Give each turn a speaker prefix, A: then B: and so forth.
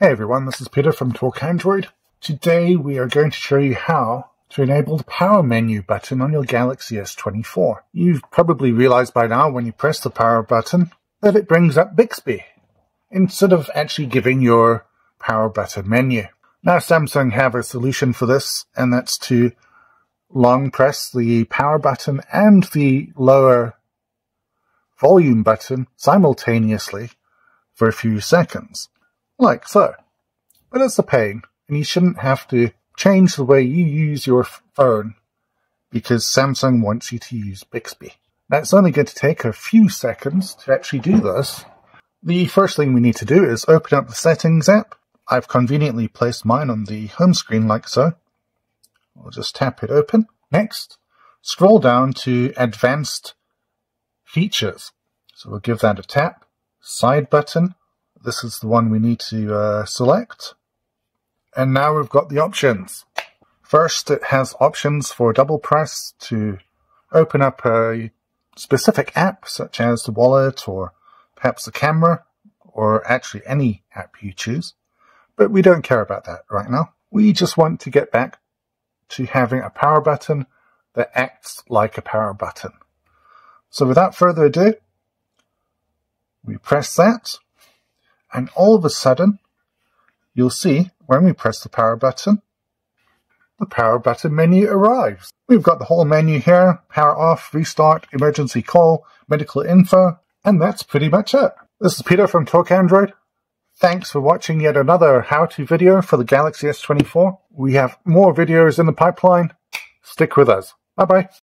A: Hey everyone, this is Peter from Talk Android. Today we are going to show you how to enable the power menu button on your Galaxy S24. You've probably realized by now when you press the power button that it brings up Bixby instead of actually giving your power button menu. Now Samsung have a solution for this and that's to long press the power button and the lower volume button simultaneously for a few seconds, like so. But it's a pain, and you shouldn't have to change the way you use your phone because Samsung wants you to use Bixby. It's only going to take a few seconds to actually do this. The first thing we need to do is open up the Settings app. I've conveniently placed mine on the home screen like so. I'll just tap it open. Next, scroll down to Advanced Features. So we'll give that a tap. Side button. This is the one we need to uh, select. And now we've got the options. First, it has options for double press to open up a specific app, such as the wallet or perhaps the camera, or actually any app you choose. But we don't care about that right now. We just want to get back to having a power button that acts like a power button. So without further ado, we press that, and all of a sudden, you'll see when we press the power button, the power button menu arrives. We've got the whole menu here, power off, restart, emergency call, medical info, and that's pretty much it. This is Peter from Talk Android. Thanks for watching yet another how-to video for the Galaxy S24. We have more videos in the pipeline. Stick with us. Bye-bye.